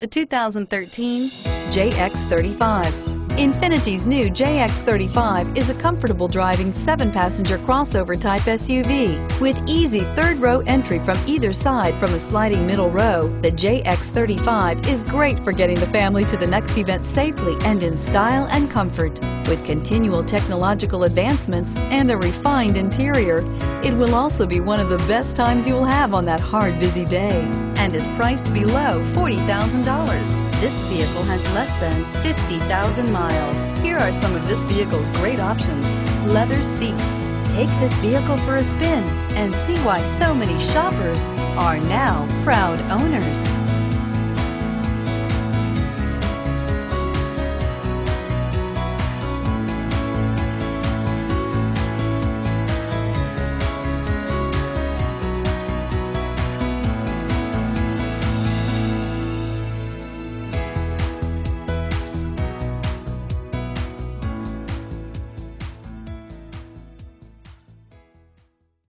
The 2013 JX35. Infiniti's new JX35 is a comfortable driving seven-passenger crossover type SUV. With easy third-row entry from either side from the sliding middle row, the JX35 is great for getting the family to the next event safely and in style and comfort. With continual technological advancements and a refined interior, it will also be one of the best times you will have on that hard, busy day and is priced below $40,000. This vehicle has less than 50,000 miles. Here are some of this vehicle's great options. Leather seats. Take this vehicle for a spin and see why so many shoppers are now proud owners.